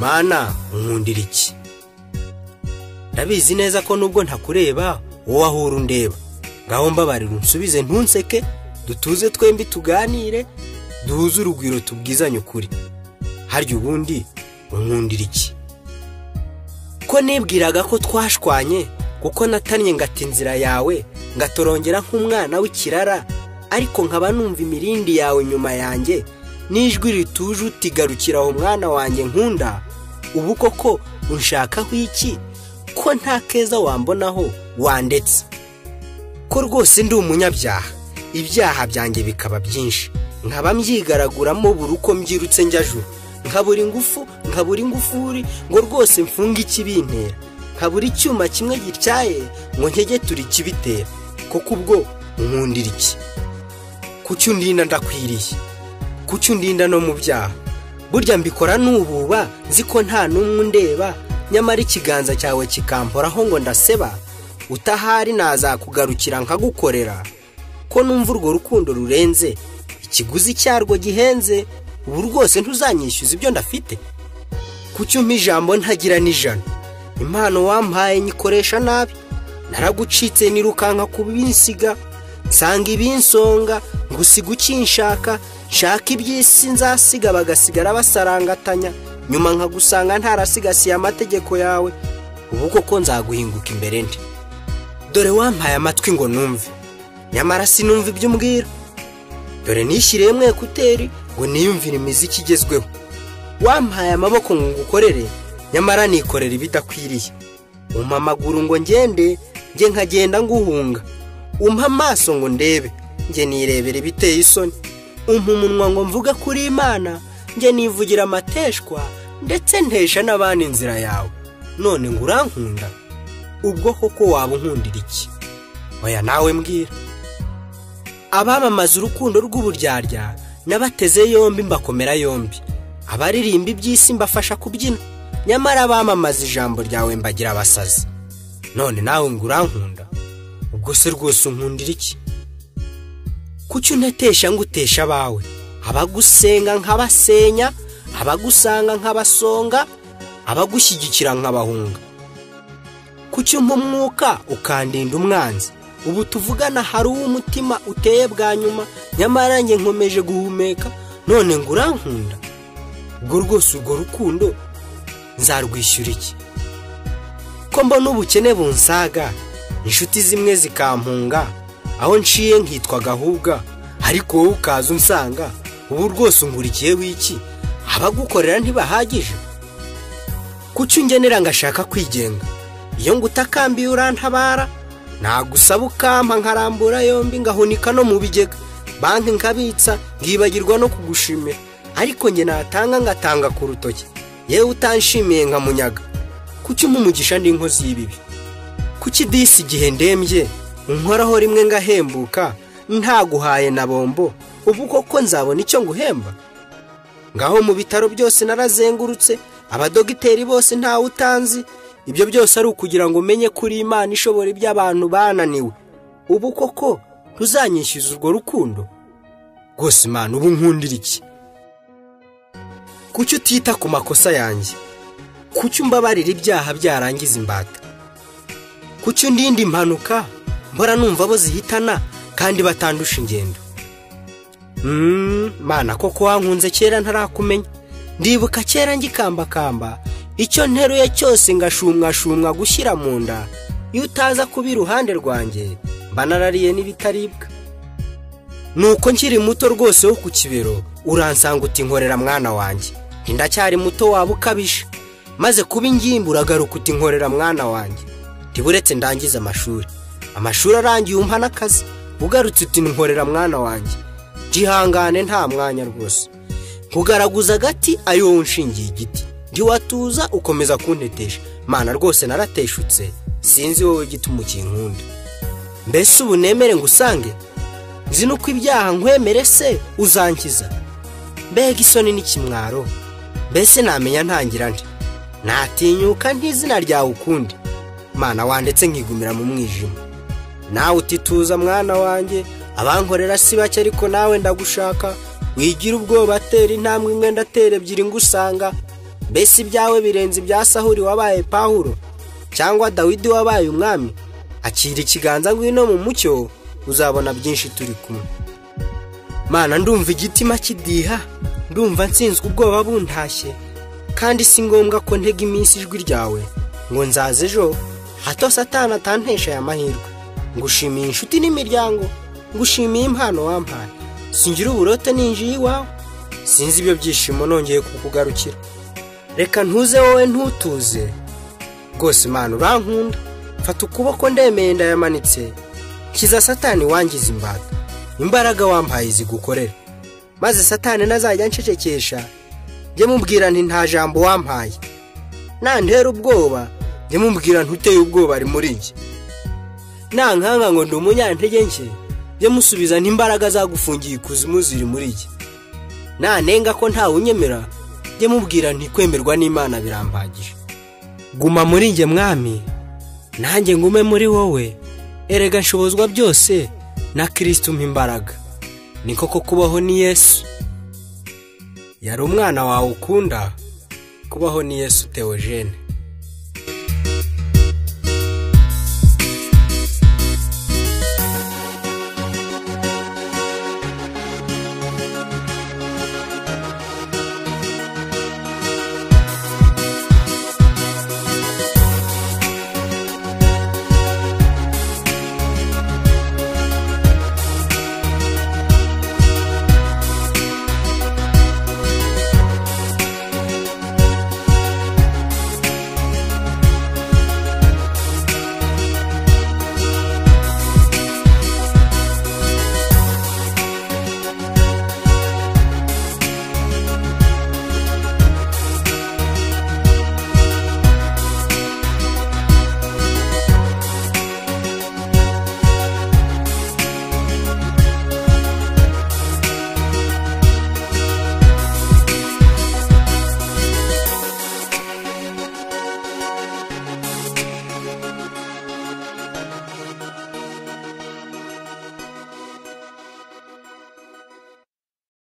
mana unkundira iki? Ndabizi neza ko nubwo ntakureba wowe ahura undeba. Ngaho mbabarira unsubize ntunseke dutuze twembi tuganire duhuze urugwiro tubwizanye ukuri. Harya ubundi unkundira iki? Ko nibwiraga ko twashwanye kuko natannye ngata inzira yawe ngatorongera nk'umwana w'ikirara ariko nkaba numva imirindi yawe nyuma yanjye n'ijwi rituje utigarukira aho mwana wanjye nkunda. Ubu koko unshakaho iki? Ko nta keza wambonaho wandetse. Ko rwose ndi umunyabyaha. Ibyaha byanjye bikaba byinshi. Nkaba mbyigaraguramo buri uko mbyirutse njyajuru. Nkabura ingufu nkabura ingufuri ngo rwose mfunge ikibintera nkabura icyuma kimwe gityaye ngo nkege turi ikibitera koko ubwo unkundira iki? Kuki undinda ndakwiriye? Kuki undinda no mu byaha? Burya mbikora nububa nzi ko nta n'umwe undeba. Nyamara ikiganza cyawe kikamporaho ngo ndaseba utahari nazakugarukira nkagukorera. Ko numva urwo rukundo rurenze ikiguzi cyarwo gihenze ubu rwose ntuzanyishyuza ibyo ndafite. Kuki umpa ijambo ntagira n'ijana? Impano wampaye nyikoresha nabi. Naragucitse nirukanka ku binsiga nsanga ibinsonga ngusiga ukinshaka nshaka iby'isi nzasiga bagasigara basarangatanya. Nyuma nkagusanga ntarasigasiye amategeko yawe. Ubu koko nzaguhinguka imbere ndi dore wampaye amatwi ngo numve. Nyamara sinumva ibyo umbwira. Dore nishyiriyemo ekuteri ngo niyumvire imiziki igezweho. Wampaye amaboko ngo ngukorere nyamara nikorera ibidakwiriye. Umpa amaguru ngo ngende njye nkagenda nguhunga. Umpa amaso ngo ndebe. Njye nirebera ibiteye isoni. Umpa umunwa ngo mvuge kuri imana. Njye nivugira amateshwa ndetse ntesha n'abandi inzira yawe. None ngo urankunda. Ubwo koko waba unkundira iki? Oya nawe mbwira. Abamamaza urukundo rw'uburyarya n'abateze yombi mbakomera yombi. Abaririmba iby'isi mbafasha kubyina. Nyamara abamamaza ijambo ryawe mbagira abasazi. None nawe ngo urankunda. Ubwo se rwose unkundira iki? Kuki untetesha ngo utesha abawe abagusenga nk'abasenya abagusanga nk'abasonga abagushyigikira nk'abahunga. Kuki umpa umwuka ukandinda umwanzi. Ubu tuvugana hari uw'umutima uteye bwa nyuma nyamara njye nkomeje guhumeka none ngo urankunda ubwo rwose urwo rukundo nzarwishyura iki? Ko mbona ubukene bunsaga inshuti zimwe zikampunga aho nciye nkitwa gahubwa. Ariko wowe ukaza unsanga ubu rwose ungurikiyeho iki abagukorera ntibahagije. Kuki ungenera ngashaka kwigenga? Iyo ngutakambiye urantabara nagusaba ukampa nkarambura yombi ngahunika no mu bigega. Banki nkabitsa ngibagirwa no kugushimira. Ariko njye natanga ngatanga ku rutoki. Yewe utanshimiye nkamunyaga kuki umugisha n'inkozi y'ibibi? Kuki disi igihe ndembye? Unkoraho rimwe ngahembuka ntaguhaye na bombo. Ubu koko nzabona icyo nguhemba? Ngaho mu bitaro byose narazengurutse abadogiteri bose ntawe utanzi. Ibyo byose ari ukugira ngo umenye kuri imana ishobora ibyo abantu bananiwe. Ubu koko ntuzanyishyuza urwo rukundo? Rwose imana ubu nkundira iki? Kuki utita ku makosa yanjye? Kuki umbabarira ibyaha byarangiza imbata? Kuki undinda impanuka? Mbora numva abo zihitana kandi batandusha ingendo. Mana koko wankunze kera ntarakumenya. Ndibuka kera ngikambakamba. Icyo nteruye cyose ngashumwashumwa gushyira mu nda. Iyo utaza kuba iruhande rwanjye mba narariye n'ibitaribwa. Nuko nkiri muto rwose wo ku kibero uransanga uti nkorera mwana wanjye. Ndacyari muto waba ukabije. Maze kuba ingimbi uragaruka uti nkorera mwana wanjye. Ntiburetse ndangize amashuri. Amashuri arangiye umpa n'akazi. Ugarutse uti nkorera mwana wanjye. Gihangane nta mwanya rwose. Nkugaraguza agati ari wowe unshingiye igiti. Ntiwatuza ukomeza kuntetesha. Mana rwose narateshutse. Sinzi wowe gituma ukinkunda mbese ubu nemere ngo usange nzi nuko ibyaha nkwemere se uzankiza? Mbega isoni n'ikimwaro. Mbese namenya ntangira nti natinyuka nk'izina ryawe ukundi. Mana wandetse nkigumira mu mwijima. Nawe utituza mwana wanjye. Abankorera si bake ariko nawe ndagushaka. Wigira ubwoba atera intambwe imwe ndatera ebyiri ngusanga. Mbese ibyawe birenze ibya sahuri wabaye pahuro cyangwa dawidi wabaye umwami? Akira ikiganza ngwino mu mucyo uzabona byinshi turi kumwe. Mana ndumva igitima kidiha ndumva nsinzwe ubwoba buntashye. Kandi si ngombwa ko ntega iminsi ijwi ryawe ngo nzaze ejo. Hato satana atantesha aya mahirwe. Ngushimiye inshuti n'imiryango. Ngushimiye impano wampaye. Singira uburote ninjiye iwawe. Sinzi ibyo byishimo nongeye kukugarukira. Reka ntuze wowe ntutuze. Rwose imana urankunda. Fata ukuboko ndemeye ndayamanitse. Kiza satani wangiza imbata. Imbaraga wampaye zigukorere. Maze satani nazajya ncecekesha njye mubwira nti nta jambo wampaye. Nantera ubwoba. Njye mubwira ntuteye ubwoba ari muri njye. Nankanga ngo ndi umunyantege nke njye musubiza n'imbaraga zagufungiye ikuzimu ziri muri njye nanenga ko ntawe unyemera njye mubwira ntikwemerwa n'imana birambagije. Guma muri njye mwami nanjye ngume muri wowe erega nshobozwa byose na kirisiti umpa imbaraga ni koko kubaho ni yesu. Yari umwana wawe ukunda kubaho ni yesu teogene